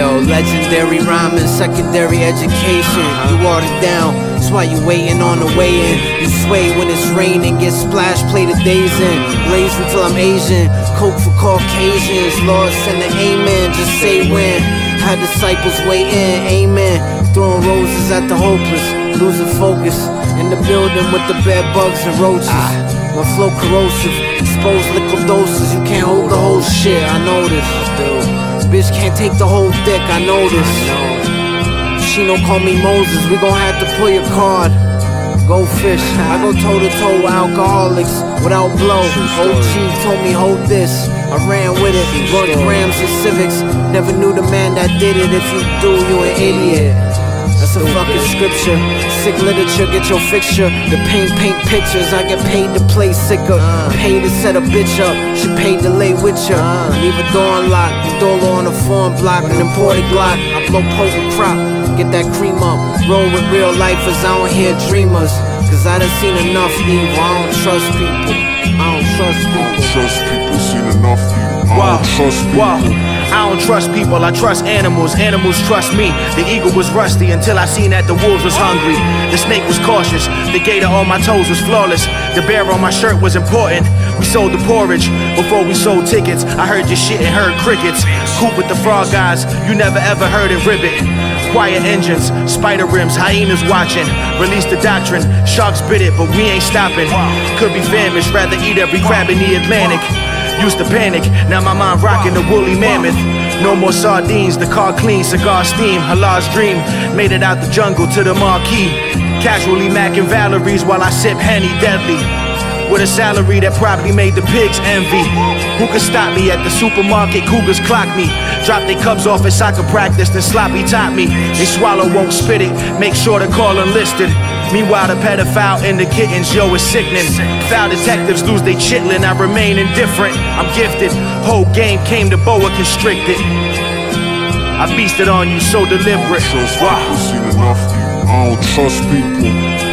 Legendary rhyming, secondary education. You watered down, that's why you waiting on the way in. You sway when it's raining, get splash plated days in. Blaze until I'm Asian, coke for Caucasians. Lord send an amen, just say when. Had disciples waiting, amen. Throwing roses at the hopeless, losing focus. In the building with the bed bugs and roaches. Ah. My flow corrosive, exposed liquid doses. You can't hold the whole shit, I know this. Bitch can't take the whole dick, I know this. She don't call me Moses, we gon' have to pull your card. Go fish, I go toe to toe with alcoholics without blow. OG told me hold this, I ran with it. Run grams and civics, never knew the man that did it. If you do, you an idiot. That's a fucking scripture. Sick literature, get your fixture. The paint, paint pictures. I get paid to play sicker. Uh. Paid to set a bitch up. She paid to lay with ya. Leave a door unlocked. Dolo on a foreign block. An imported Glock. I blow potent crop. Get that cream up. Roll with real lifers. I don't hear dreamers. Cause I done seen enough evil. I don't trust people. I don't trust people. Trust people, seen enough evil. I Wow, don't trust people. wow. I don't trust people, I trust animals. Animals trust me. The eagle was rusty until I seen that the wolves was hungry. The snake was cautious. The gator on my toes was flawless. The bear on my shirt was important. We sold the porridge before we sold tickets. I heard your shit and heard crickets. Coop with the frog guys, you never ever heard it ribbit. Quiet engines, spider rims, hyenas watching. Release the doctrine, sharks bit it, but we ain't stopping. Could be famished, rather eat every crab in the Atlantic. Used to panic, now my mind rocking the woolly mammoth. No more sardines, the car clean, cigar steam, large dream. Made it out the jungle to the marquee. Casually macking Valerie's while I sip Henny Deadly. With a salary that probably made the pigs envy. Who could stop me at the supermarket? Cougars clock me. Drop their cups off at soccer practice, then sloppy top me. They swallow, won't spit it. Make sure to call enlisted. Meanwhile, the pedophile and the kittens, yo, is sickening. Foul detectives lose their chitlin', I remain indifferent. I'm gifted. Whole game came to boa constricted. I beasted on you so deliberate. Trust Wow. I don't trust people.